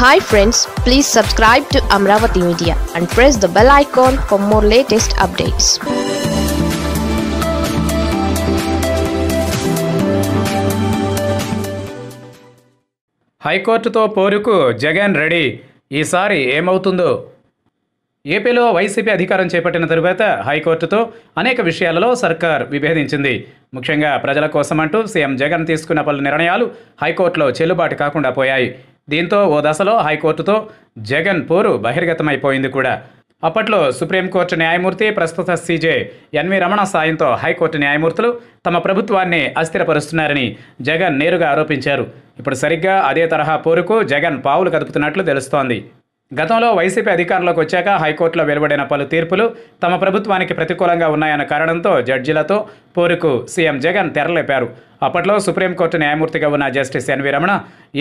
Hi friends please subscribe to Amaravati media and press the bell icon for more latest updates హైకోర్టుతో పోరుకు Jagan ready. ఈసారి ఏమవుతుందో? ఏపీలో YCP అధికారం చేపట్టిన తరువాత హైకోర్టుతో అనేక విషయాలలో సర్కార్ విభేదించింది. ముఖ్యంగా ప్రజల కోసమంటూ సీఎం జగన్ తీసుకున్న పలు నిర్ణయాలు హైకోర్టులో చెల్లుబాటు కాకుండా పోయాయి. దీంతో ఓ దశలో హైకోర్టుతో జగన్ పోరు బహిర్గతమైపోయింది కూడా. అప్పట్లో సుప్రీంకోర్టు న్యాయమూర్తి ప్రస్తుత సీజే ఎన్వి రమణ సాయంతో హైకోర్టు న్యాయమూర్తులు తమ ప్రభుత్వాన్ని అస్థిరపరుస్తున్నారని జగన్ నేరుగా ఆరోపించారు. ఇప్పుడు సరిగ్గా అదే తరహా పోరుకు జగన్ పావులు కదుపుతున్నట్లు తెలుస్తోంది. గతంలో వైసీపీ అధికారంలోకి వచ్చాక హైకోర్టులో వెలువడిన పలు తీర్పులు తమ ప్రభుత్వానికి ప్రతికూలంగా ఉన్నాయన్న కారణంతో జడ్జీలతో పోరుకు సీఎం జగన్ తెరలేపారు. అప్పట్లో సుప్రీంకోర్టు న్యాయమూర్తిగా ఉన్న జస్టిస్ ఎన్వి రమణ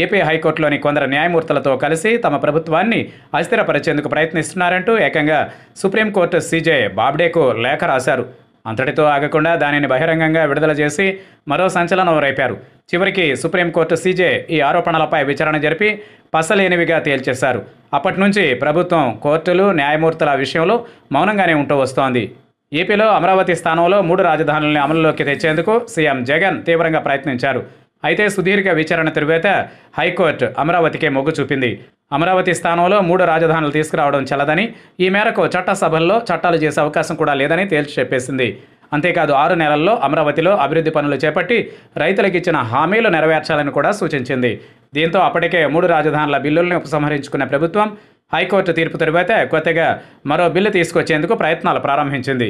ఏపీ హైకోర్టులోని కొందరు న్యాయమూర్తులతో కలిసి తమ ప్రభుత్వాన్ని అస్థిరపరిచేందుకు ప్రయత్నిస్తున్నారంటూ ఏకంగా సుప్రీంకోర్టు సీజే బాబ్డేకు లేఖ రాశారు. అంతటితో ఆగకుండా దానిని బహిరంగంగా విడుదల చేసి మరో సంచలనం రేపారు. చివరికి సుప్రీంకోర్టు సీజే ఈ ఆరోపణలపై విచారణ జరిపి పసలేనివిగా తేల్చేశారు. అప్పటి నుంచి ప్రభుత్వం కోర్టులు న్యాయమూర్తుల విషయంలో మౌనంగానే ఉంటూ వస్తోంది. ఏపీలో అమరావతి స్థానంలో మూడు రాజధానుల్ని అమలులోకి తెచ్చేందుకు సీఎం జగన్ తీవ్రంగా ప్రయత్నించారు. అయితే సుదీర్ఘ విచారణ తరువాత హైకోర్టు అమరావతికే మొగ్గు చూపింది. అమరావతి స్థానంలో మూడు రాజధానులు తీసుకురావడం చల్లదని ఈ మేరకు చట్టసభల్లో చట్టాలు చేసే అవకాశం కూడా లేదని తేల్చి చెప్పేసింది. అంతేకాదు ఆరు నెలల్లో అమరావతిలో అభివృద్ధి పనులు చేపట్టి రైతులకు ఇచ్చిన హామీలు నెరవేర్చాలని కూడా సూచించింది. దీంతో అప్పటికే మూడు రాజధానుల బిల్లుల్ని ఉపసంహరించుకున్న ప్రభుత్వం హైకోర్టు తీర్పు తరువాత కొత్తగా మరో బిల్లు తీసుకొచ్చేందుకు ప్రయత్నాలు ప్రారంభించింది.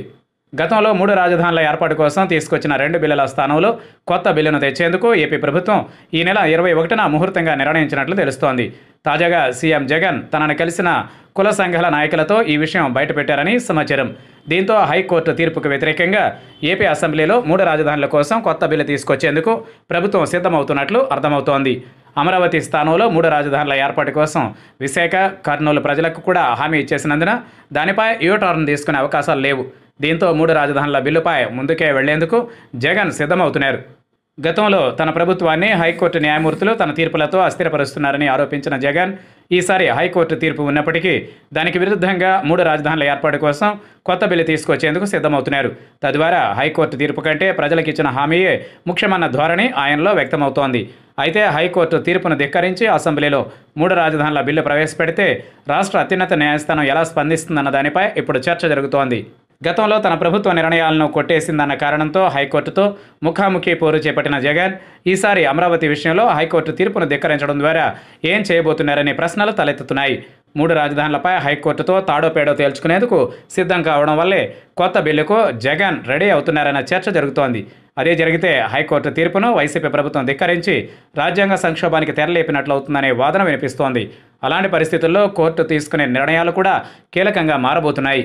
గతంలో మూడు రాజధానుల ఏర్పాటు కోసం తీసుకొచ్చిన రెండు బిల్లుల స్థానంలో కొత్త బిల్లును తెచ్చేందుకు ఏపీ ప్రభుత్వం ఈ నెల ఇరవై ఒకటిన ముహూర్తంగా నిర్ణయించినట్లు తెలుస్తోంది. తాజాగా సీఎం జగన్ తనను కలిసిన కుల సంఘాల నాయకులతో ఈ విషయం బయటపెట్టారని సమాచారం. దీంతో హైకోర్టు తీర్పుకు వ్యతిరేకంగా ఏపీ అసెంబ్లీలో మూడు రాజధానుల కోసం కొత్త బిల్లు తీసుకొచ్చేందుకు ప్రభుత్వం సిద్ధమవుతున్నట్లు అర్థమవుతోంది. అమరావతి స్థానంలో మూడు రాజధానుల ఏర్పాటు కోసం విశాఖ కర్నూలు ప్రజలకు కూడా హామీ ఇచ్చేసినందున దానిపై యూ టర్న్ తీసుకునే అవకాశాలు లేవు. దీంతో మూడు రాజధానుల బిల్లుపై ముందుకే వెళ్ళేందుకు జగన్ సిద్ధమవుతున్నారు. గతంలో తన ప్రభుత్వాన్ని హైకోర్టు న్యాయమూర్తులు తన తీర్పులతో అస్థిరపరుస్తున్నారని ఆరోపించిన జగన్ ఈసారి హైకోర్టు తీర్పు ఉన్నప్పటికీ దానికి విరుద్ధంగా మూడు రాజధానుల ఏర్పాటు కోసం కొత్త బిల్లు తీసుకొచ్చేందుకు సిద్ధమవుతున్నారు. తద్వారా హైకోర్టు తీర్పు కంటే ప్రజలకు ఇచ్చిన హామీయే ముఖ్యమన్న ధోరణి ఆయనలో వ్యక్తమవుతోంది. అయితే హైకోర్టు తీర్పును ధిక్కరించి అసెంబ్లీలో మూడు రాజధానుల బిల్లు ప్రవేశపెడితే రాష్ట్ర అత్యున్నత న్యాయస్థానం ఎలా స్పందిస్తుందన్న దానిపై ఇప్పుడు చర్చ జరుగుతోంది. గతంలో తన ప్రభుత్వ నిర్ణయాలను కొట్టేసిందన్న కారణంతో హైకోర్టుతో ముఖాముఖి పోరు చేపట్టిన జగన్ ఈసారి అమరావతి విషయంలో హైకోర్టు తీర్పును ధిక్కరించడం ద్వారా ఏం చేయబోతున్నారనే ప్రశ్నలు తలెత్తుతున్నాయి. మూడు రాజధానులపై హైకోర్టుతో తాడోపేడో తేల్చుకునేందుకు సిద్ధం కావడం వల్లే కొత్త బిల్లుకు జగన్ రెడీ అవుతున్నారన్న చర్చ జరుగుతోంది. అదే జరిగితే హైకోర్టు తీర్పును వైసీపీ ప్రభుత్వం ధిక్కరించి రాజ్యాంగ సంక్షోభానికి తెరలేపినట్లవుతుందనే వాదన వినిపిస్తోంది. అలాంటి పరిస్థితుల్లో కోర్టు తీసుకునే నిర్ణయాలు కూడా కీలకంగా మారబోతున్నాయి.